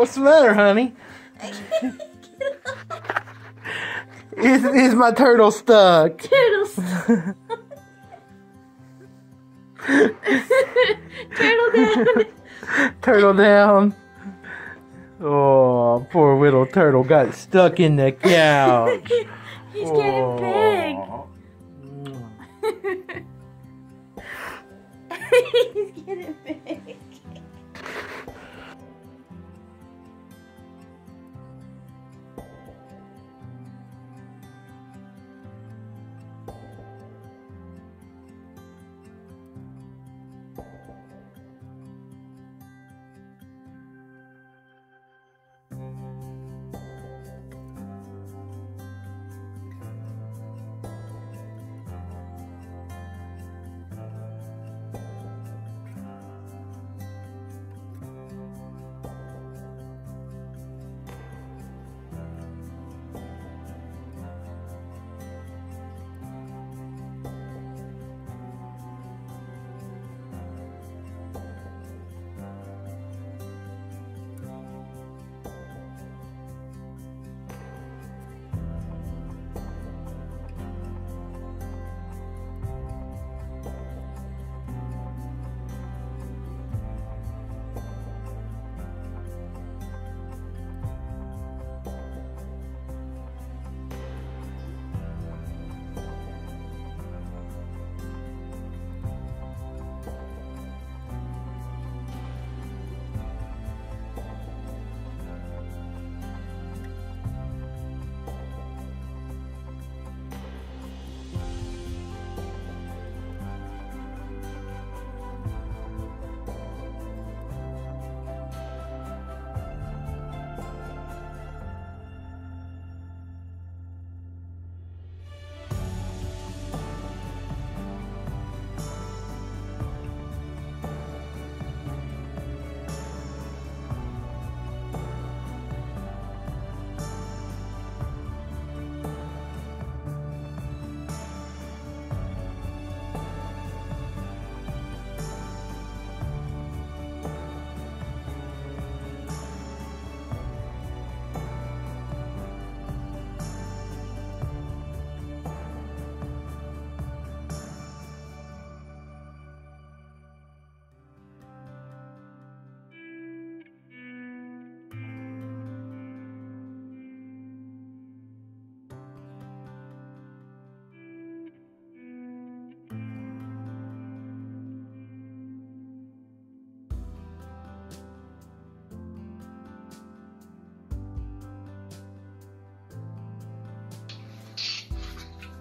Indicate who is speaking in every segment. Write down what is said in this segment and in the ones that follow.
Speaker 1: What's the matter, honey? Is is my turtle stuck?
Speaker 2: Turtles. Turtle down.
Speaker 1: Turtle down. Oh, poor little turtle got stuck in the couch. Oh.
Speaker 2: He's getting big.
Speaker 1: Oh.
Speaker 2: He's getting big.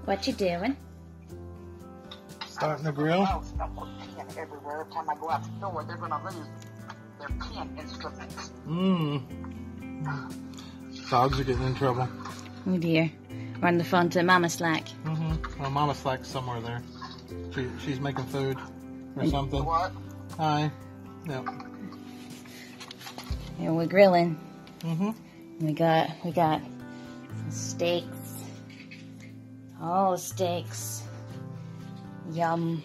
Speaker 2: What you doing?
Speaker 1: Starting the grill.
Speaker 3: Mouse that put everywhere. Every time I go out the door, they're gonna lose their pen instruments.
Speaker 1: Mmm. Dogs are getting in trouble.
Speaker 2: Oh dear. We're on the phone to Mama Slack.
Speaker 1: Mm-hmm. Well, Mama Slack's somewhere there. She, she's making food or something.
Speaker 3: What?
Speaker 1: Hi. Yep.
Speaker 2: And we're grilling.
Speaker 1: Mm-hmm.
Speaker 2: We got we got some steaks. Oh, steaks. Yum.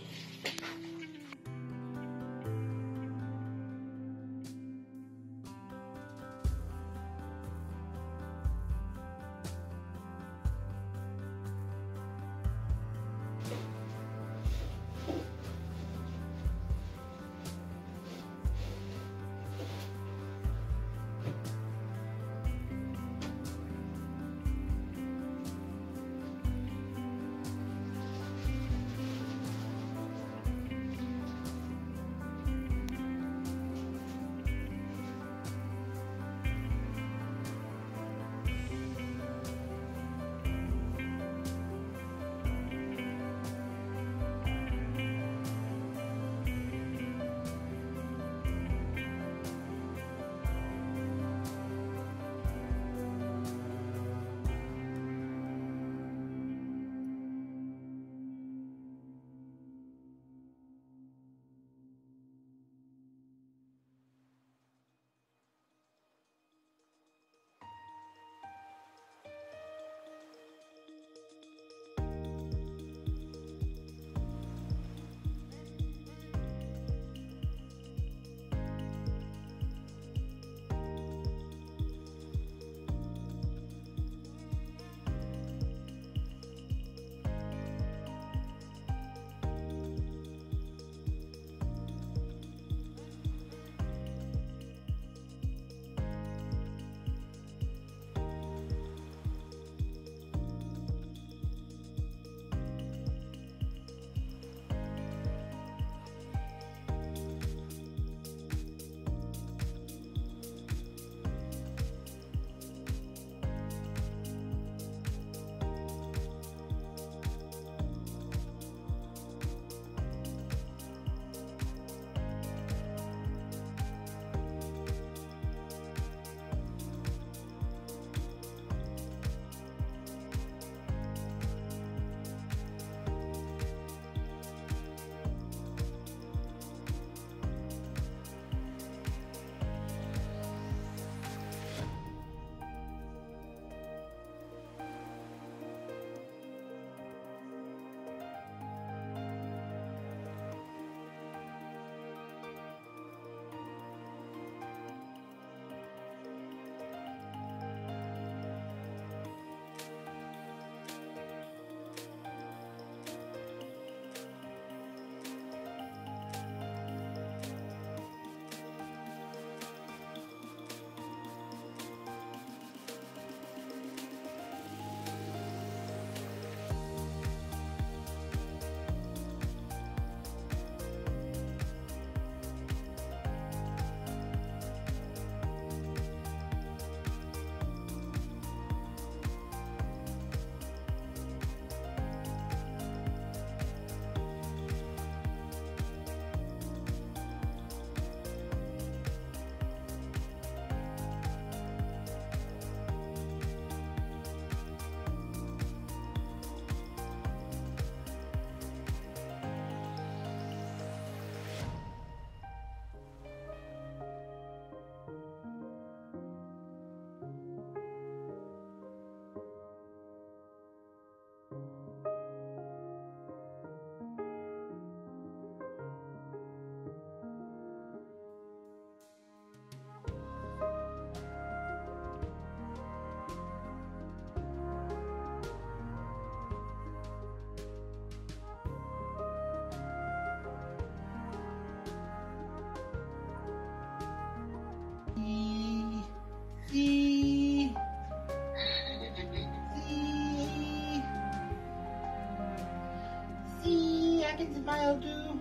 Speaker 1: I can smile too.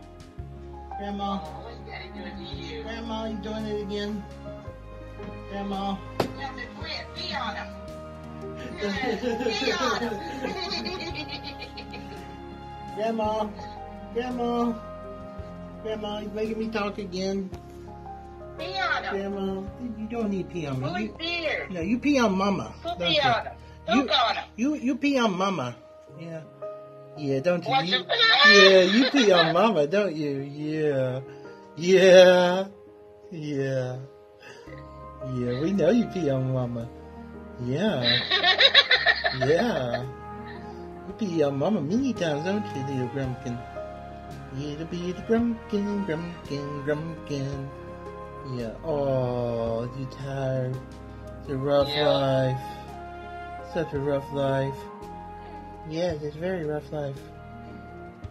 Speaker 1: Grandma,
Speaker 3: What's daddy doing to you?
Speaker 1: Grandma, you doing it again? Grandma.
Speaker 3: Quit. Be on him. Be on him.
Speaker 1: Grandma, Grandma, Grandma, you making me talk again.
Speaker 3: Be on him.
Speaker 1: Grandma, you don't need pee on me.
Speaker 3: Who is
Speaker 1: You,
Speaker 3: beer?
Speaker 1: no, you pee on Mama.
Speaker 3: Who
Speaker 1: you?
Speaker 3: on him?
Speaker 1: You-
Speaker 3: on him?
Speaker 1: You you pee on Mama. Yeah, yeah, don't you?
Speaker 3: What
Speaker 1: you
Speaker 3: you-
Speaker 1: yeah, you pee on Mama, don't you? Yeah, yeah, yeah, yeah. We know you pee on Mama. Yeah, yeah. You pee on Mama many times, don't you, little Grumpkin? Little bitty Grumpkin, Grumpkin, Grumpkin. Yeah. Oh, you tired? It's a rough
Speaker 3: Yeah.
Speaker 1: life. Such a rough life. Yes, it's a very rough life.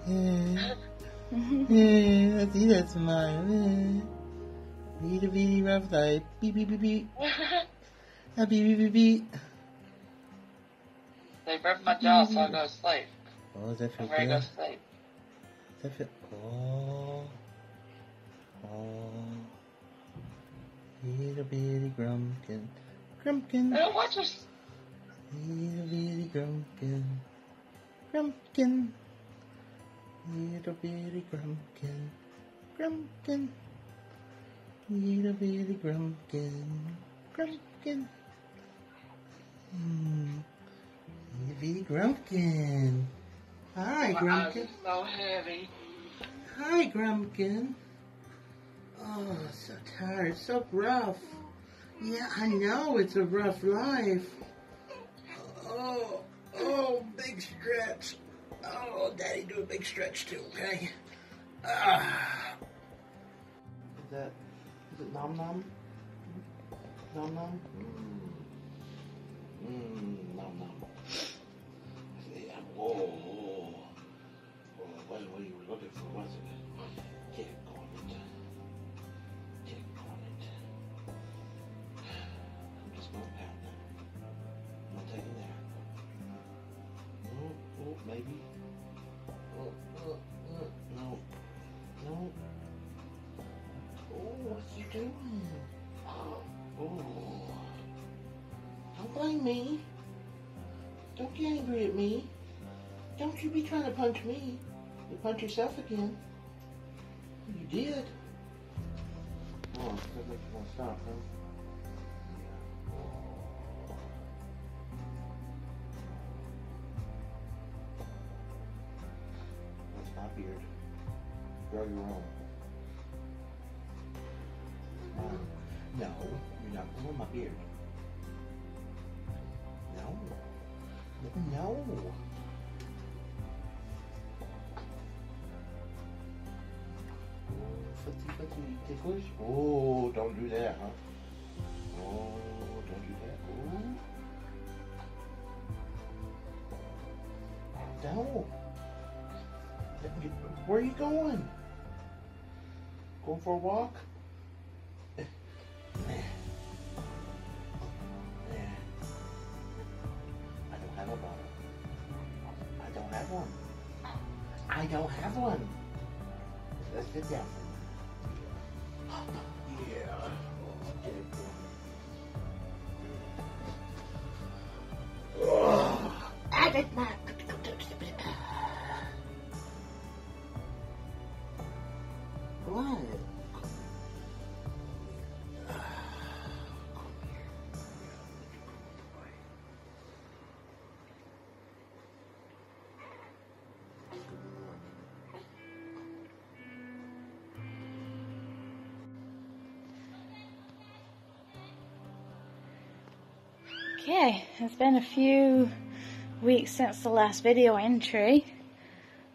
Speaker 1: Yeah. yeah, I see that smile. Yeah. Little bitty rough life. Beep beep beep beep. Ah, beep beep beep beep.
Speaker 3: They broke my jaw, so I go to sleep.
Speaker 1: Oh, does that feel
Speaker 3: good? To go to sleep.
Speaker 1: Does that feel? Oh. Oh. Little bitty grumpkin. Grumpkin.
Speaker 3: Oh, watch us.
Speaker 1: Little bitty grumpkin. Grumpkin. Little bitty grumpkin. Grumpkin. Little bitty grumpkin. Grumpkin. Hmm. Little bitty grumpkin. Hi,
Speaker 3: My eyes
Speaker 1: grumpkin.
Speaker 3: so heavy.
Speaker 1: Hi, Grumpkin. Oh, so tired, so rough. Yeah, I know it's a rough life. Oh, oh, big stretch. Oh, Daddy, do a big stretch too, okay? Ah. Is that, is it nom nom? Nom nom? Mmm, mm, nom nom. Yeah, whoa. Well, it wasn't what you were looking for, was it? Oh, oh. No. No. Oh, what you doing? Oh. Don't blame me. Don't get angry at me. Don't you be trying to punch me. You punch yourself again. You did. Oh, looks like you're gonna stop, huh? Beard. No. No. Oh, footsy, footsy, ticklish. Oh, don't do that, huh? Oh, don't do that. Oh. Don't. Where are you going? Going for a walk? Let's sit
Speaker 2: Okay, it's been a few weeks since the last video entry.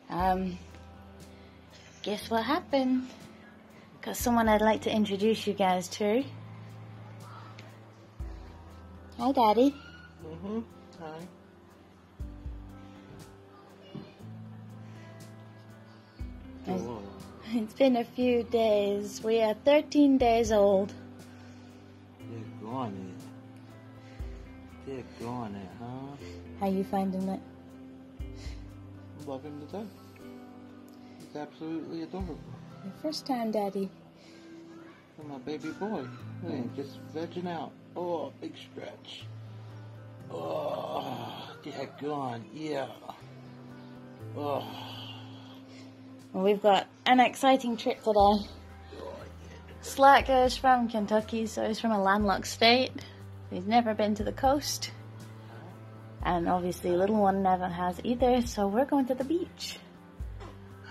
Speaker 2: Um, guess what happened? Got someone I'd like to introduce you guys to. Hi, Daddy.
Speaker 1: Mm-hmm. Hi. Cool.
Speaker 2: It's been a few days. We are 13 days old.
Speaker 1: They're gone it. They're it, huh?
Speaker 2: How you finding it?
Speaker 1: Love him to death. He's absolutely adorable.
Speaker 2: Your first time, Daddy.
Speaker 1: And my baby boy. Hey, just vegging out. Oh, big stretch. Oh, they're gone. Yeah. Oh.
Speaker 2: Well, we've got an exciting trip today. Slack is from Kentucky, so he's from a landlocked state. He's never been to the coast. And obviously, little one never has either, so we're going to the beach.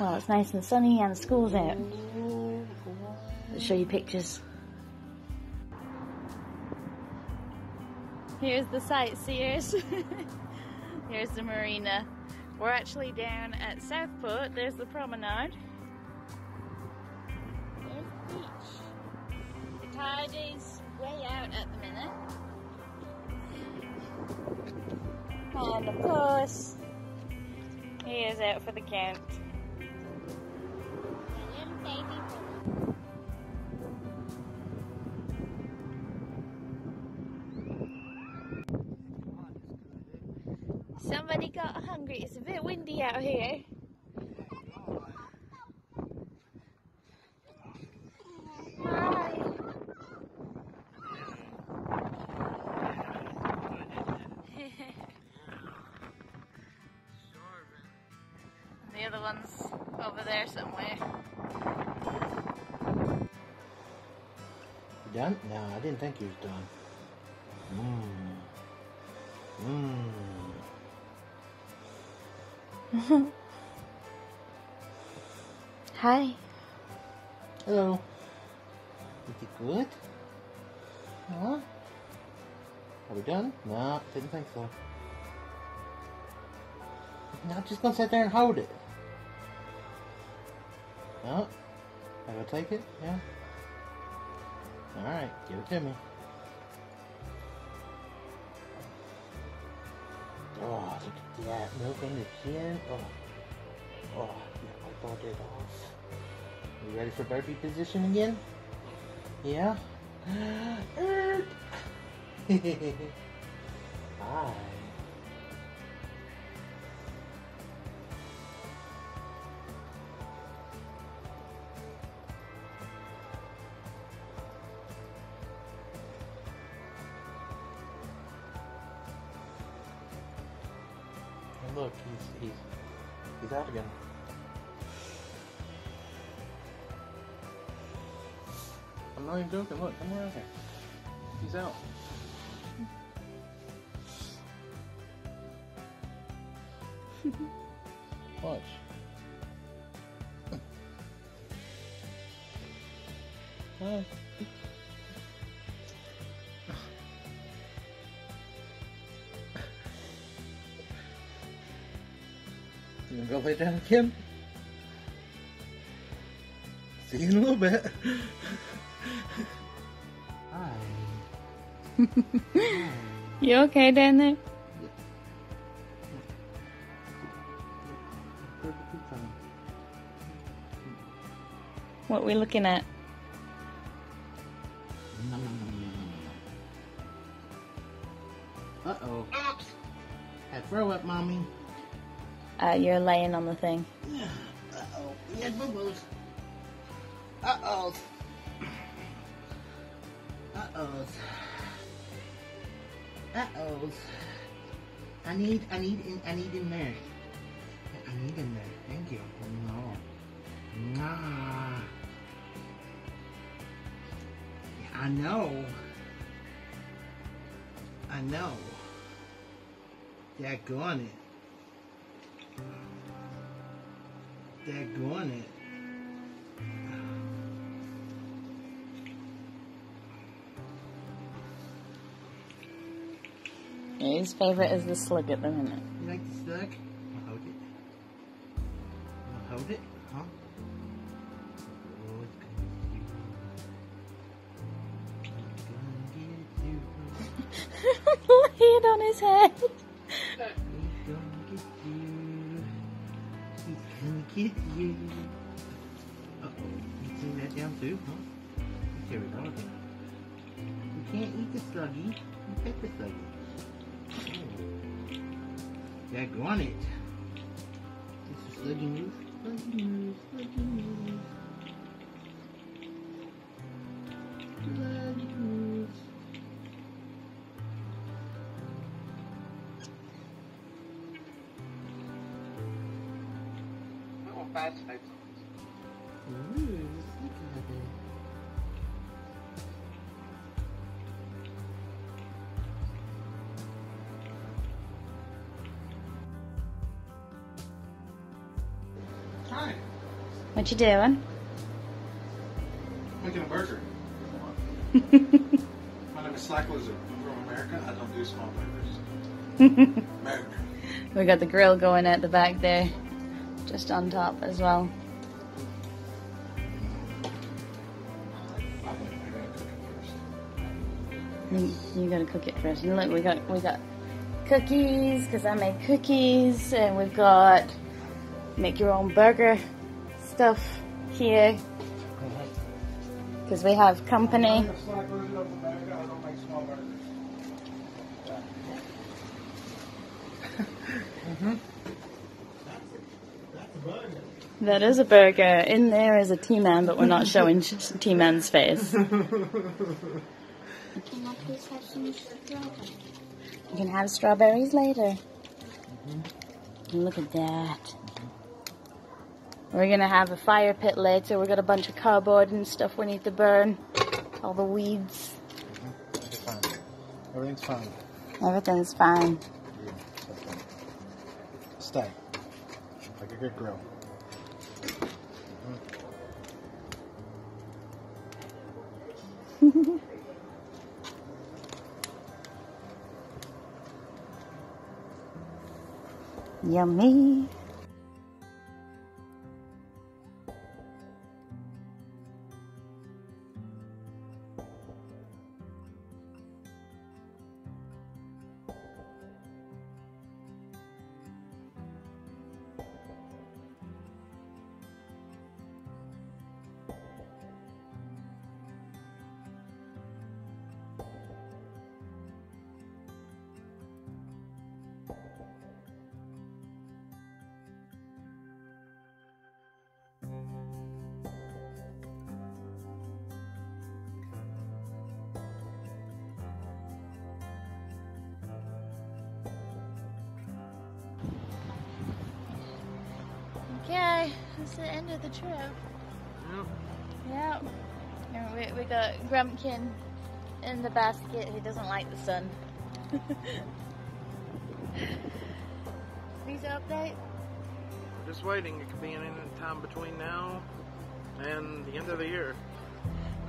Speaker 2: Well, it's nice and sunny and school's out. I'll show you pictures. Here's the sightseers. Here's the marina. We're actually down at Southport. There's the promenade. There's the beach. The tide is way out at the And of course, he is out for the count. Somebody got hungry. It's a bit windy out here.
Speaker 1: Mmm, didn't think you was done. Mmm. Mmm.
Speaker 2: Hi.
Speaker 1: Hello. Is it good? Huh? Are we done? No, didn't think so. Not just gonna sit there and hold it. No. I take it? Yeah. Alright, give it to me. Oh, look at that. Milk on the chin. Oh. Oh, wipe all that off. You ready for burpee position again? Yeah? Ert. look, he's he's he's out again. I'm not even joking. Look, come around here. He's out. You gonna go lay down again? See you in a little bit. Hi. Hi.
Speaker 2: You okay down there?
Speaker 1: Perfectly fine.
Speaker 2: What we looking at? Uh, you're laying on the thing.
Speaker 1: Uh-oh. We had boo-boos. Uh-oh. Uh-oh. Uh-oh. I need, I need, in, I need in there. I need in there. Thank you. No. Nah. I know. I know. Daggone it. Daggone it.
Speaker 2: His favorite is the slug at the minute.
Speaker 1: You like the slug? Wanna hold it? Wanna hold it? Huh? Oh, it's gonna get you. It's gonna get you.
Speaker 2: Lay it on his head.
Speaker 1: Get you. Uh oh, you seen that down too, huh? Here we go again. You can't eat the sluggy. You pet the sluggy. Oh. Daggone it. This is sluggy news. Sluggy news. Sluggy news.
Speaker 3: One fascinates.
Speaker 1: Ooh, look at that.
Speaker 4: Hi,
Speaker 2: What you doing?
Speaker 4: making a burger. My name is Slack Lizard. I'm from America. I don't do small burgers. America.
Speaker 2: we got the grill going at the back there, just on top as well.
Speaker 4: I gotta cook it first.
Speaker 2: You, gotta cook it first. And look, we got we got cookies because I made cookies, and we've got make your own burger stuff here because we have company.
Speaker 4: I'm a Slack Lizard of America. I don't make small burgers.
Speaker 2: That is a burger. In there is a T-man, but we're not showing T-man's face.
Speaker 5: Can I please have some strawberries?
Speaker 2: You can have strawberries later. Look at that. We're gonna have a fire pit later. We've got a bunch of cardboard and stuff we need to burn. All the weeds.
Speaker 1: It's fine. Everything's fine.
Speaker 2: Everything's fine.
Speaker 1: Yeah, that's fine. Stay. Like a good girl.
Speaker 2: Yummy. The end of the trip. Yep. And we, we got Grumpkin in the basket. He doesn't like the sun. Visa update?
Speaker 4: Just waiting. It could be any time between now and the end of the year.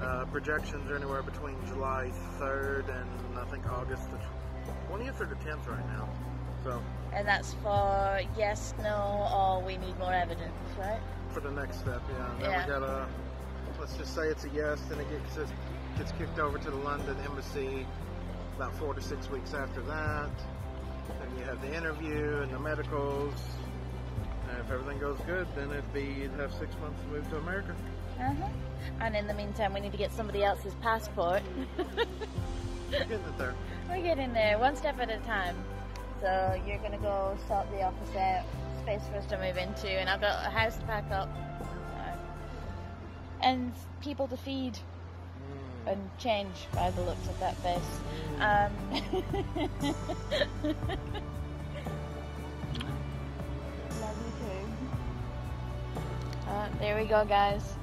Speaker 4: Uh, projections are anywhere between July 3rd and I think August the 20th or the 10th right now. So
Speaker 2: And that's for yes, no, or we need more evidence, right?
Speaker 4: for the next step, yeah. Then
Speaker 2: Yeah.
Speaker 4: we gotta let's just say it's a yes, then it gets gets kicked over to the London embassy about four to six weeks after that. Then you have the interview and the medicals. And if everything goes good, then it'd be you'd have six months to move to America.
Speaker 2: Uh-huh. And in the meantime, we need to get somebody else's passport.
Speaker 4: We're getting it there.
Speaker 2: We're getting there, one step at a time. So you're gonna go sort the office out, space for us to move into, and I've got a house to pack up, and people to feed and change by the looks of that face. Um, love you too. Uh, there we go, guys.